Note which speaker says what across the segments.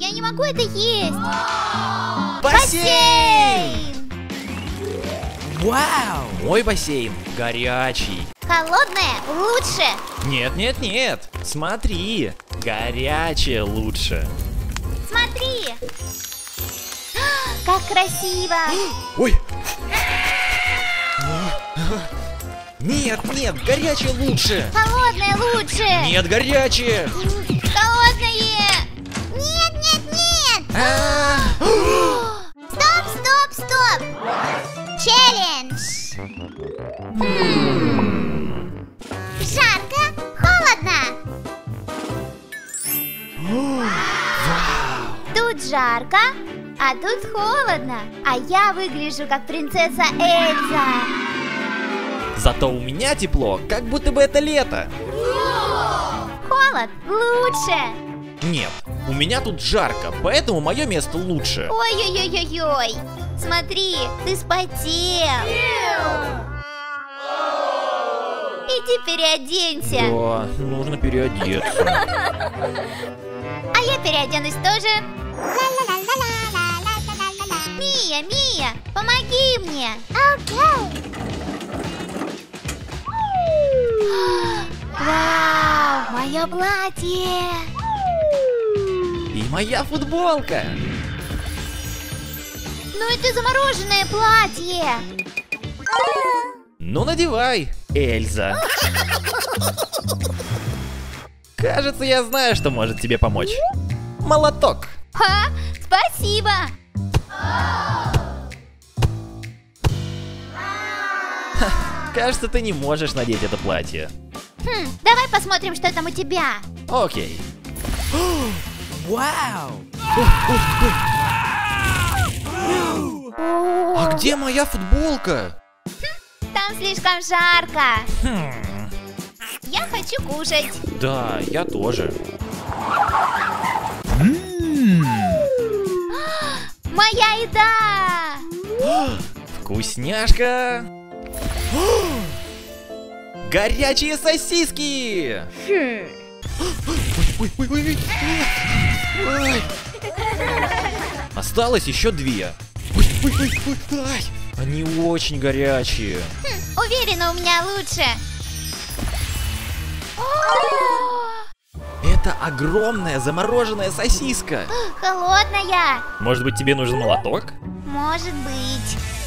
Speaker 1: Я не могу это есть.
Speaker 2: Бассейн! Вау! Мой бассейн горячий.
Speaker 1: Холодное лучше.
Speaker 2: Нет, нет, нет. Смотри, горячее лучше.
Speaker 1: Смотри. Как красиво.
Speaker 2: Ой! Нет, нет, горячее лучше!
Speaker 1: Холодное лучше.
Speaker 2: Нет, горячее! А
Speaker 1: тут холодно. А я выгляжу как принцесса Эльза.
Speaker 2: Зато у меня тепло, как будто бы это лето.
Speaker 1: Холод лучше.
Speaker 2: Нет, у меня тут жарко, поэтому мое место лучше.
Speaker 1: Ой-ой-ой-ой-ой. Смотри, ты спотел. Иди переоденься.
Speaker 2: О, нужно переодеться.
Speaker 1: А я переоденусь тоже. Мия, Мия, помоги мне. Вау, мое платье.
Speaker 2: И моя футболка.
Speaker 1: Ну это замороженное платье.
Speaker 2: Ну надевай, Эльза. Кажется, я знаю, что может тебе помочь. Молоток.
Speaker 1: Ха, спасибо.
Speaker 2: Кажется, ты не можешь надеть это платье.
Speaker 1: Хм, давай посмотрим, что там у тебя.
Speaker 2: Окей. Вау! А где моя футболка?
Speaker 1: Там слишком жарко.
Speaker 2: Хм,
Speaker 1: Я хочу кушать.
Speaker 2: да, я тоже.
Speaker 1: Моя еда.
Speaker 2: Вкусняшка! Горячие сосиски! Ой, ой, ой, ой, ой. Ой. Осталось еще две. Они очень горячие.
Speaker 1: Хм, уверена, у меня лучше.
Speaker 2: Это огромная замороженная сосиска.
Speaker 1: Холодная.
Speaker 2: Может быть, тебе нужен молоток?
Speaker 1: Может быть.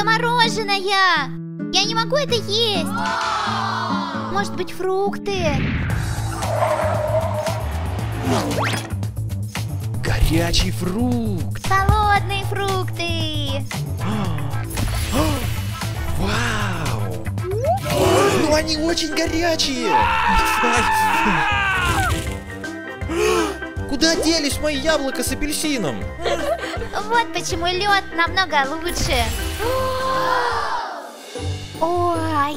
Speaker 1: Замороженная! Я не могу это есть. Может быть, фрукты?
Speaker 2: Горячий фрукт.
Speaker 1: Холодные фрукты.
Speaker 2: Вау! Ну они очень горячие! Куда делись мои яблока с апельсином?
Speaker 1: Вот почему лед намного лучше. Ой,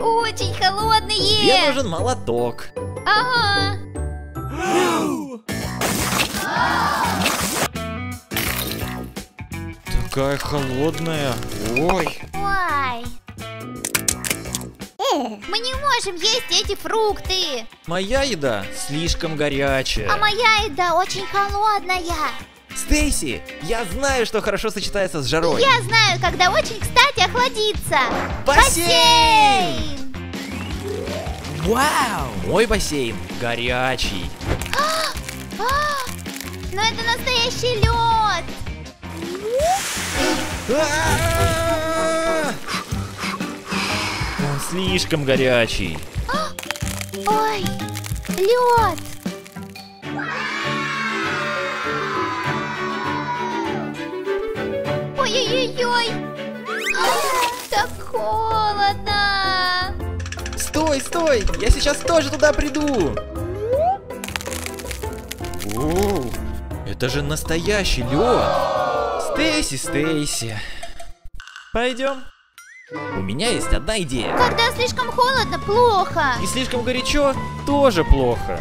Speaker 1: очень
Speaker 2: Тебе
Speaker 1: холодные.
Speaker 2: нужен молоток.
Speaker 1: Ага.
Speaker 2: Такая холодная. Ой.
Speaker 1: Ой. Мы не можем есть эти фрукты.
Speaker 2: Моя еда слишком горячая.
Speaker 1: А моя еда очень холодная.
Speaker 2: Стейси, я знаю, что хорошо сочетается с жарой.
Speaker 1: Я знаю, когда очень кстати охладиться.
Speaker 2: Бассейн! Вау! Мой бассейн горячий.
Speaker 1: А, Но это настоящий лед.
Speaker 2: А-а-а! Он слишком горячий.
Speaker 1: Ой, лед. Ой-ой-ой-ой. Так холодно.
Speaker 2: Стой, стой! Я сейчас тоже туда приду! Воу, это же настоящий лед! Стейси, Стейси. Пойдем. У меня есть одна идея.
Speaker 1: Когда слишком холодно, плохо.
Speaker 2: И слишком горячо тоже плохо.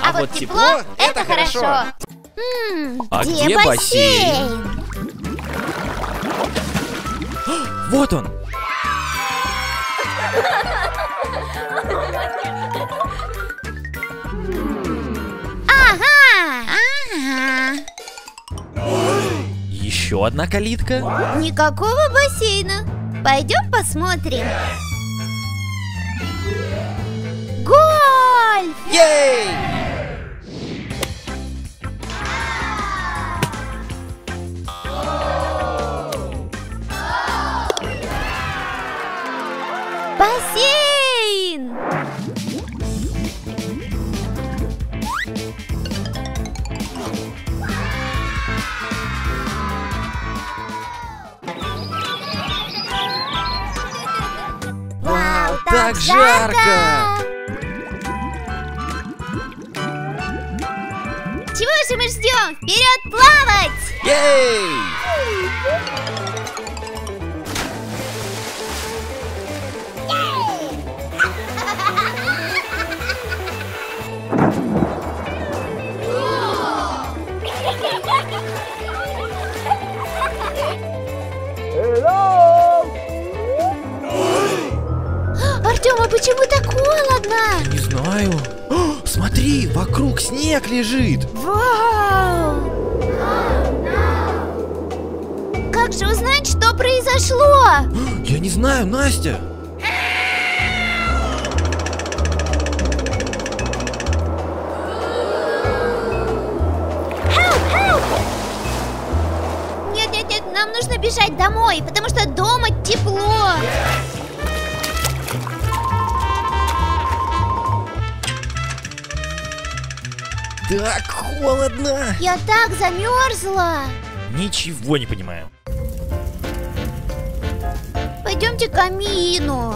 Speaker 1: А, вот тепло – это хорошо. М,
Speaker 2: А
Speaker 1: где,
Speaker 2: где
Speaker 1: бассейн?
Speaker 2: Вот он!
Speaker 1: Ага! Ага!
Speaker 2: Еще одна калитка.
Speaker 1: Никакого бассейна. Пойдем посмотрим. Гольф!
Speaker 2: Ей! Так жарко!
Speaker 1: Чего же мы ждем? Вперед плавать!
Speaker 2: Ей!
Speaker 1: Почему так холодно?
Speaker 2: Не знаю. О, смотри, вокруг снег лежит.
Speaker 1: Вау! Как же узнать, что произошло?
Speaker 2: Я не знаю, Настя.
Speaker 1: Нет, нет, нет, нам нужно бежать домой, потому что дома тепло.
Speaker 2: Так холодно.
Speaker 1: Я так замерзла.
Speaker 2: Ничего не понимаю.
Speaker 1: Пойдемте к камину.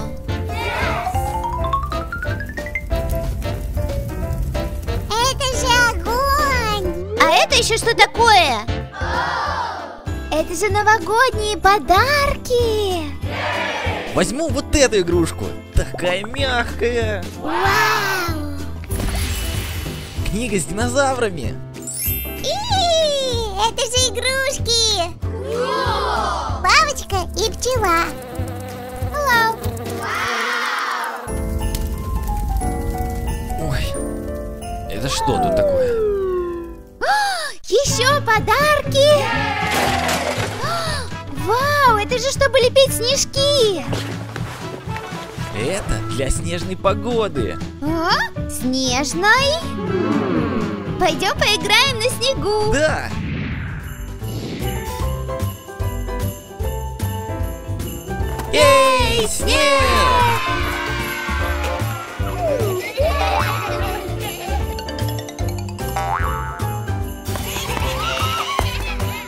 Speaker 1: Это же огонь! А это еще что такое? Это же новогодние подарки!
Speaker 2: Возьму вот эту игрушку. Такая мягкая.
Speaker 1: Вау!
Speaker 2: Книга с динозаврами.
Speaker 1: И, это же игрушки! Бабочка и пчела. Hello.
Speaker 2: Ой, это что тут такое?
Speaker 1: Еще подарки! Вау, это же чтобы лепить снежки!
Speaker 2: Это для снежной погоды.
Speaker 1: А? Снежной? Пойдем поиграем на снегу.
Speaker 2: Да. Эй, снег!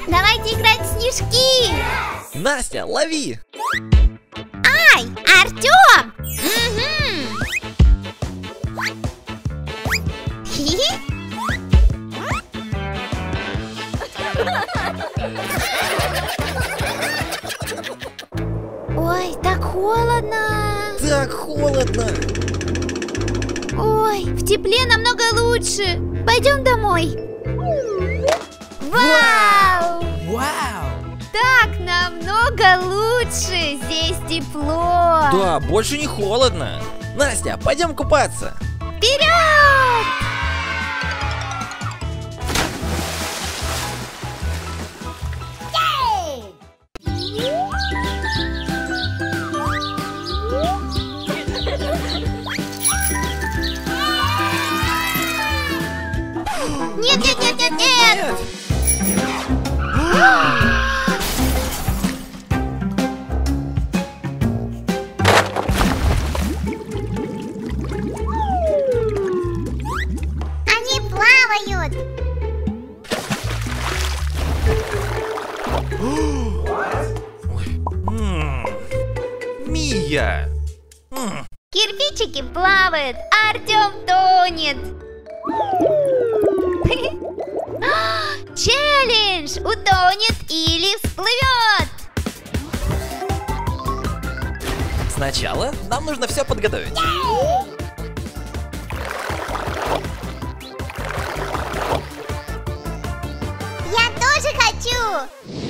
Speaker 1: Давайте играть в снежки.
Speaker 2: Настя, лови!
Speaker 1: Ай, Артем! Ой, так холодно.
Speaker 2: Так холодно.
Speaker 1: Ой, в тепле намного лучше. Пойдем домой. Вау!
Speaker 2: Вау!
Speaker 1: Так намного лучше. Здесь тепло.
Speaker 2: Да, больше не холодно. Настя, пойдем купаться. Мия!
Speaker 1: Кирпичики плавают, а Артем тонет. Челлендж! Утонет или всплывет!
Speaker 2: Сначала нам нужно все подготовить.
Speaker 1: Я тоже хочу!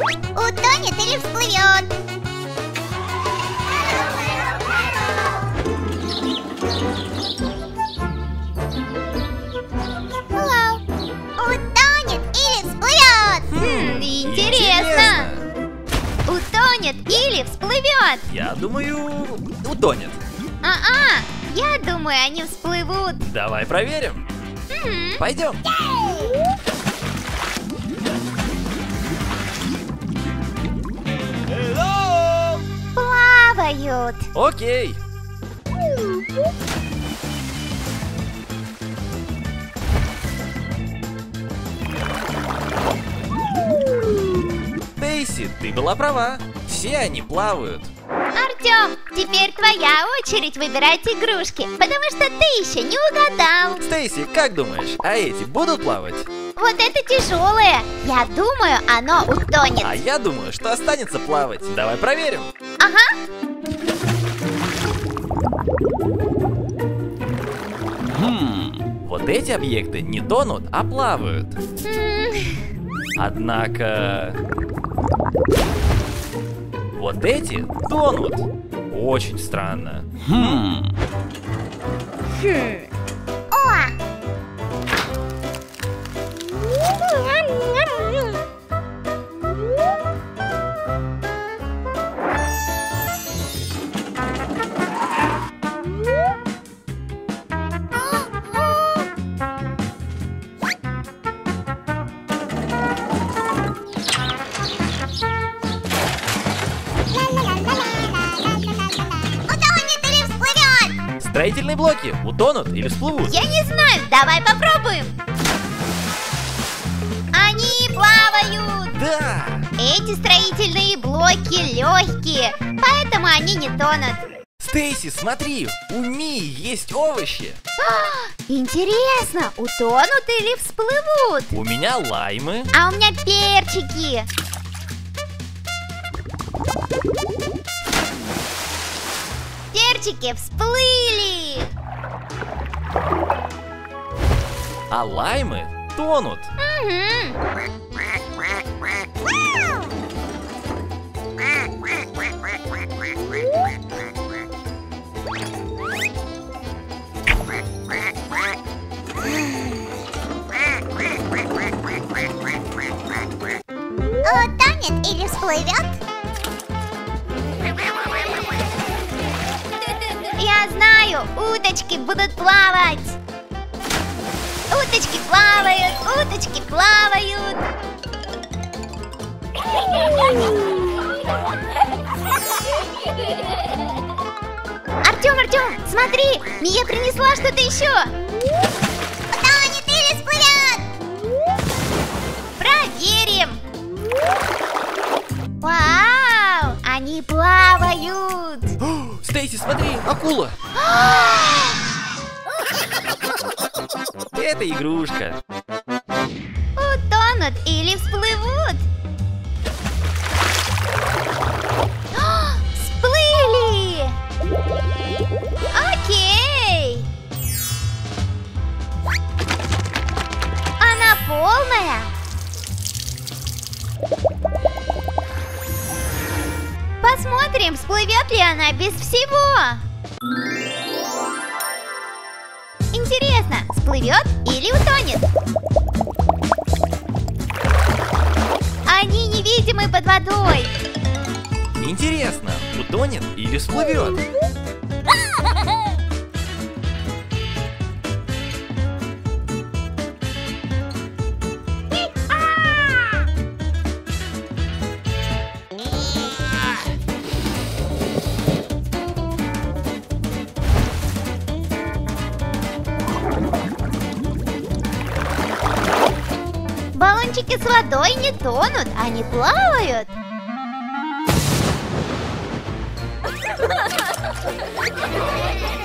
Speaker 1: Утонет или всплывет. Вау. Утонет или всплывет. Хм, хм, интересно. Утонет или всплывет.
Speaker 2: Я думаю, утонет.
Speaker 1: А-а, я думаю, они всплывут.
Speaker 2: Давай проверим.
Speaker 1: М.
Speaker 2: Пойдем. Yay!
Speaker 1: Плавают.
Speaker 2: Окей. Дейси, ты была права. Все они плавают.
Speaker 1: Артем, теперь твоя очередь выбирать игрушки, потому что ты еще не угадал.
Speaker 2: Стейси, как думаешь, а эти будут плавать?
Speaker 1: Вот это тяжелое. Я думаю, оно утонет.
Speaker 2: А я думаю, что останется плавать. Давай проверим.
Speaker 1: Ага.
Speaker 2: Вот эти объекты не тонут, а плавают. Однако... Вот эти тонут. Очень странно.
Speaker 1: О! Утонет
Speaker 2: блоки утонут или всплывут?
Speaker 1: Я не знаю, давай попробуем. Они плавают.
Speaker 2: Да!
Speaker 1: Эти строительные блоки легкие, поэтому они не тонут.
Speaker 2: Стейси, смотри, у Мии есть овощи.
Speaker 1: Интересно, утонут или всплывут?
Speaker 2: У меня лаймы.
Speaker 1: А у меня перчики. Перчики всплыли.
Speaker 2: А лаймы тонут.
Speaker 1: Утонет или всплывет? Я знаю, уточки будут плавать. Уточки плавают, уточки плавают. Артем, Артем, смотри, Мия принесла что-то еще. Проверим. Вау, они плавают.
Speaker 2: Стейси, смотри, акула. Это игрушка.
Speaker 1: Утонут или всплывут? А, Всплыли! Окей! Она полная? Посмотрим, всплывет ли она без всего. Всплывет или утонет? Они невидимы под водой.
Speaker 2: Интересно, утонет или всплывет?
Speaker 1: Баллончики с водой не тонут, они плавают.